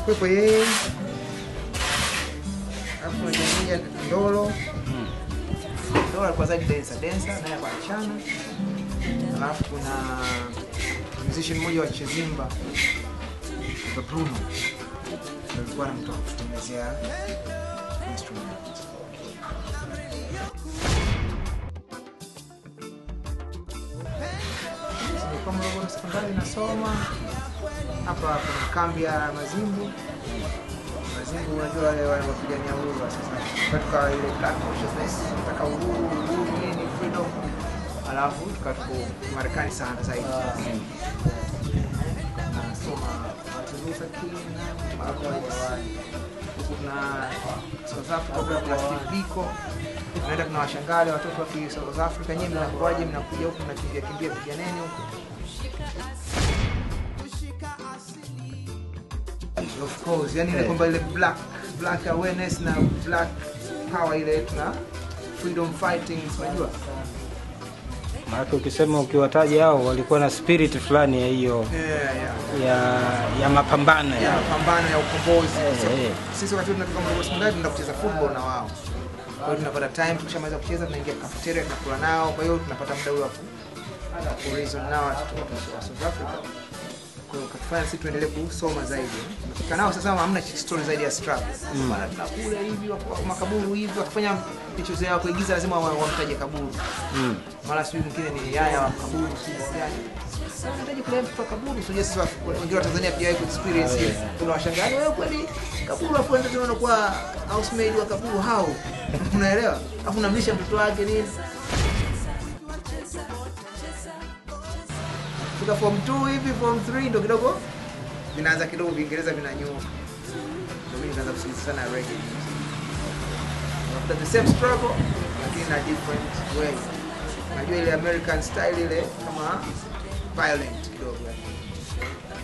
alikuwepo yeye. Alafu jamaa ndolo. Ndolo alikuwa zaidi densa densa naye chana alafu kuna musician mmoja wa chezimba bruno. Alikuwa anamtoka kutengenezea instrument. Nilikuwa Morogoro sekondari nasoma hapa kuna kambi ya Mazimbu. Mazimbu unajua wale wale wapigania uhuru sasa, Katika ile consciousness, uhuru, uhuru nini, freedom, alafu tukawa tuko Marekani sana zaidi. Nasoma Martin Luther King, Malcolm X, huku South Africa kuna washangale Biko. Tunaenda watoto wa South Africa, nyinyi mnakuaje? Mnakuja huku mnakimbia kimbia, piganeni huku of course. Yani ile kwamba ile black black awareness na black power ile tuna freedom fighting unajua? Maanake ukisema ukiwataja hao walikuwa na spirit fulani ya hiyo yeah, yeah. ya ya mapambano. Ya mapambano ya ukombozi. Eh, eh. sisi wakati tunatoka Morogoro sekondari tunaenda kucheza football na wao. Kwa hiyo tunapata time tukishamaliza kucheza tunaingia cafeteria tunakula nao. Kwa hiyo tunapata muda ule wa ku- ku reason nao. Watoto wa South Africa kwa hiyo katufanya sisi tuendelee kusoma zaidi. Tumefika nao sasa hamna story zaidi ya struggle bana tunakula hivi wako makaburu hivi wakifanya michezo yao kuigiza lazima wa- wamtaje kaburu. Mara sijui mwingine ni yaya wa kaburu sijui gani unahitaji kulea mtoto wa kaburu sio sasa wengine wa Tanzania pia wako experience hiyo. Unawashangaa wewe kweli kaburu hapo ndio tunaona kwa housemaid wa kaburu hao? Unaelewa? Afu unamlisha mtoto wake nini kutoka form 2 hivi form 3 ndo kidogo vinaanza kidogo Viingereza vinanyuma ndio mimi nikaanza kusikiliza sana reggae. Music after the same struggle lakini na different way. Najua ile American style ile kama violent kidogo.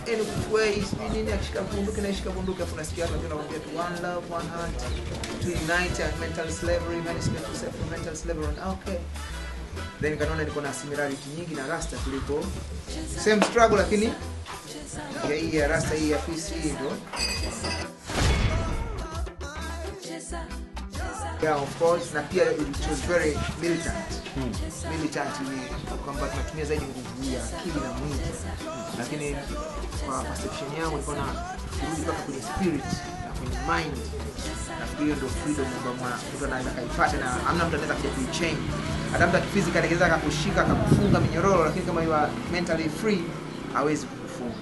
Any which way nini akishika bunduki na ishika bunduki afu nasikia hapa ndio naongea tu one love one heart to unite and mental slavery management to separate mental slavery. And okay then kanaona niko na similarity nyingi na rasta kuliko same struggle lakini ya hii ya rasta hii ya PC hii ndo yeah of course na pia it was very militant. Militant ni kwamba tunatumia zaidi nguvu ya akili na mwili. Lakini kwa perception yangu ilikuwa na kurudi mpaka kwenye spirit kwenye mind nafikiri hiyo ndio freedom ambayo mtu anaweza kaipata na amna mtu anaweza kuja kuichange hata mtu akifizika anaweza akakushika akakufunga minyororo lakini kama you are mentally free hawezi kukufunga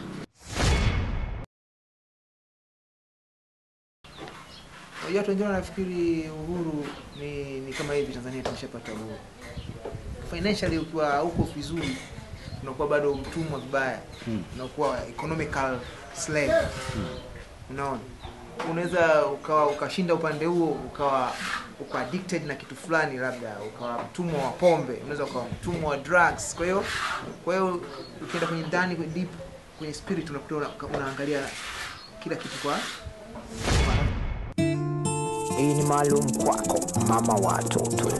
Unajua watu wengine wanafikiri uhuru ni, ni kama hivi Tanzania tumeshapata uhuru. Financially ukiwa huko vizuri unakuwa bado mtumwa vibaya. Unakuwa economical slave. Unaona? Unaweza ukawa ukashinda upande huo ukawa uko addicted na kitu fulani labda ukawa mtumwa wa pombe, unaweza ukawa mtumwa wa drugs. Kwa hiyo kwa hiyo ukienda kwenye ndani kwenye deep kwenye spirit unakuta una- unaangalia kila kitu kwa Hii ni maalum kwako mama watoto.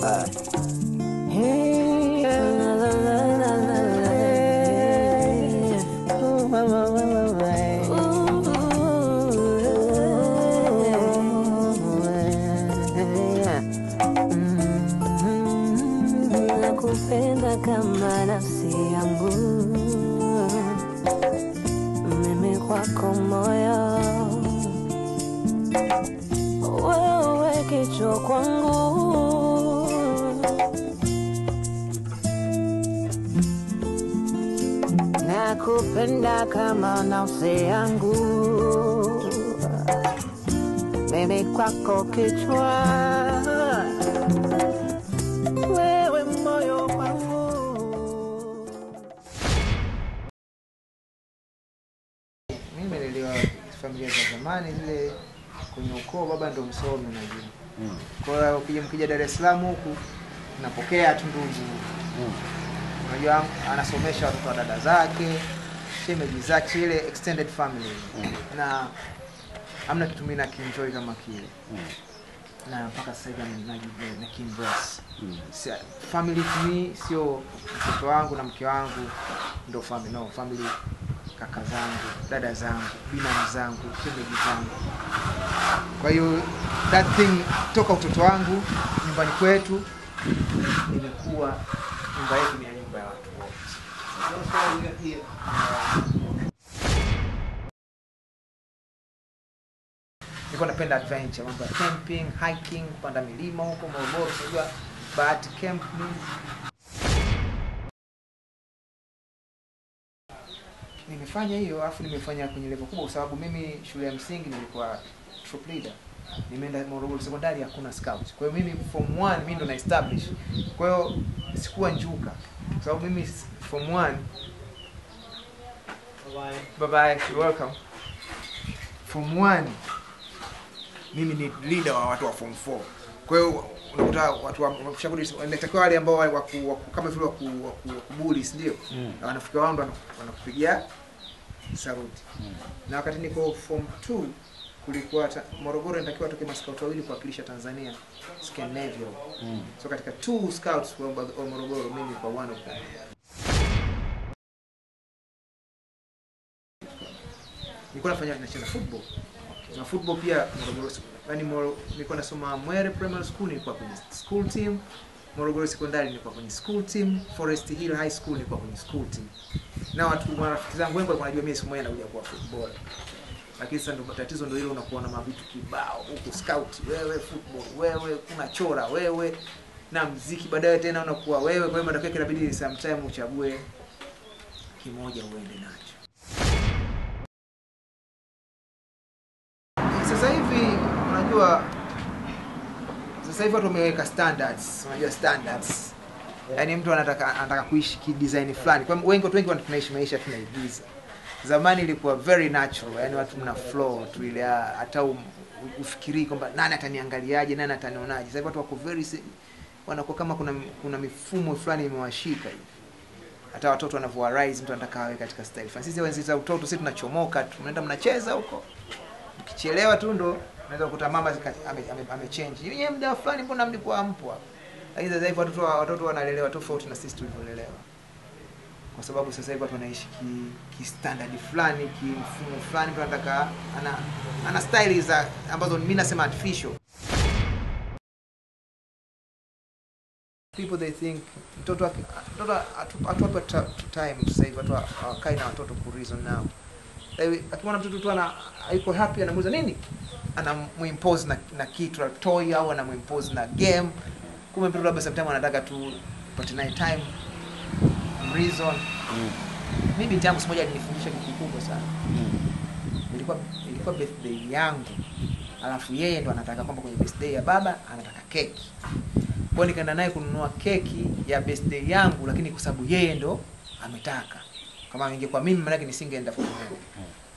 nakupenda wewe kichwa kwangu. Nakupenda kama nafsi yangu, mimi kwako kichwa, moyo wangu. familia za zamani zile kwenye ukoo, baba ndo msomi na jina. Mm. Kwa hiyo ukija mkija Dar es Salaam huku napokea tu ndugu, Mm. unajua anasomesha watoto wa dada zake, shemeji zake, ile extended family Mm. na amna kitu mimi nakienjoy kama kile Mm. na mpaka sasa hivi na- na- na Mm. Si- Family to me sio mtoto wangu na mke wangu ndo family, no family kaka zangu dada zangu binamu zangu shemeji zangu kwa hiyo that thing toka utoto wangu nyumbani kwetu imekuwa nyumba yetu ni ya nyumba ya watu wote. Nilikuwa napenda adventure mambo ya camping hiking kupanda milima huko morogoro unajua bahati camp nimefanya hiyo alafu nimefanya kwenye level kubwa kwa sababu mimi shule ya msingi nilikuwa troop leader. Nimeenda Morogoro sekondari hakuna scout kwa hiyo mimi form 1 mimi ndo na establish. Kwa hiyo sikuwa njuka. Kwa sababu mimi form 1 bye bye Bye bye. welcome. Form 1 mimi ni leader wa watu wa form 4 kwa hiyo unakuta watu wameshakudi inatakiwa wale ambao wa- waku, kama vile waku, waku, wakubuli si ndio? Mm. na wanafika wao ndo wana- wanakupigia saruti na wakati niko form 2 kulikuwa Morogoro inatakiwa toke maskauti wawili kuwakilisha Tanzania Scandinavia. Mm. so katika two scouts wa, wa Morogoro mimi kwa one of them. Nilikuwa nafanya nacheza football. Na football pia Morogoro yani Moro, nilikuwa nasoma Mwere Primary School nilikuwa kwenye school team. Morogoro Sekondari nilikuwa kwenye school team. Forest Hill High School nilikuwa kwenye school team. Na watu marafiki zangu wengi walikuwa wanajua mimi siku moja nakuja kuwa football lakini sasa ndio tatizo ndio hilo unakuwa na mavitu kibao huko, scout wewe football wewe kuna chora wewe na mziki baadaye tena unakuwa wewe. Kwa hiyo matokeo inabidi sometime uchague kimoja uende nacho. Sasa hivi unajua sasa hivi watu wameweka standards unajua standards. Yaani mtu anataka anataka kuishi kidesign fulani. Kwa hiyo wengi watu wengi wanatunaishi maisha tunaigiza zamani ilikuwa very natural yani watu mna flow tu ile ah, hata ufikiri kwamba nani ataniangaliaje nani atanionaje. Sasa watu wako very wanakuwa kama kuna kuna mifumo fulani imewashika hivi. Hata watoto wanavyo rise mtu anataka awe katika style fulani. Sisi wenzi za utoto sisi tunachomoka tu mnaenda mnacheza huko. Ukichelewa tu ndo unaweza kukuta mama amechange, ame- ame- yeye muda fulani mbona mlikuwa mpo hapa lakini sasa hivi watoto watoto wanalelewa tofauti na sisi tulivyolelewa kwa sababu sasa hivi watu wanaishi ki, ki standard fulani kimfumo fulani mtu anataka ana ana style za ambazo mimi nasema artificial. People they think mtoto mtoto atupa time sasa hivi watu wakae na watoto ku reason nao akimwona mtoto tu ana yuko happy anamuuliza nini? Anamuimpose na, na kitu toy au anamuimpose na game. Kumbe mtoto labda sometimes anataka tu night time reason. Mm. mi binti yangu siku moja alinifundisha kitu kikubwa sana. Mm. ilikuwa ilikuwa birthday yangu. Alafu yeye ndo anataka kwamba kwenye birthday ya baba anataka keki. Kwa nikaenda naye kununua keki ya birthday yangu lakini kwa sababu yeye ndo ametaka. Kama ingekuwa mimi maanake nisingeenda kununua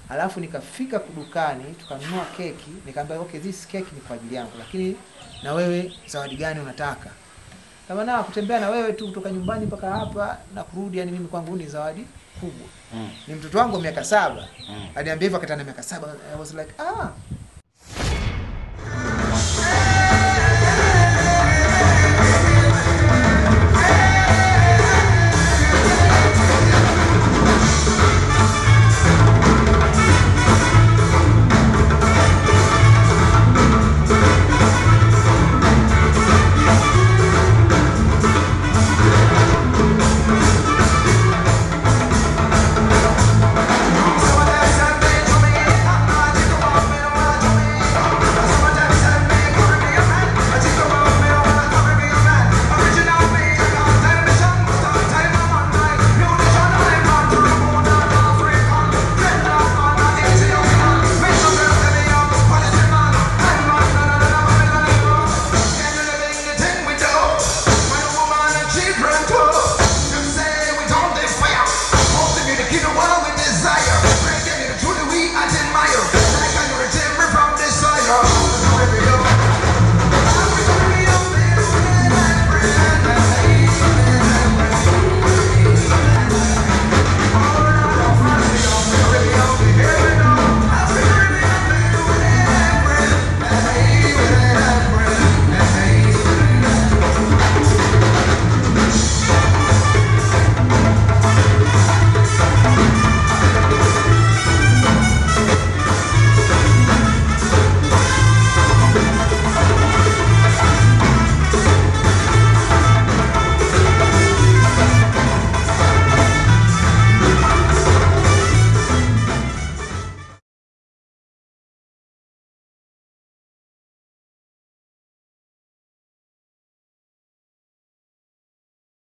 alafu nikafika kudukani tukanunua keki. Nikaambia okay this keki ni kwa ajili yangu lakini na wewe zawadi gani unataka kama maana kutembea na wewe tu kutoka nyumbani mpaka hapa na kurudi yani mimi kwangu ni zawadi kubwa Mm. ni mtoto wangu wa miaka saba Mm. aliniambia hivyo akatana miaka saba I was like ah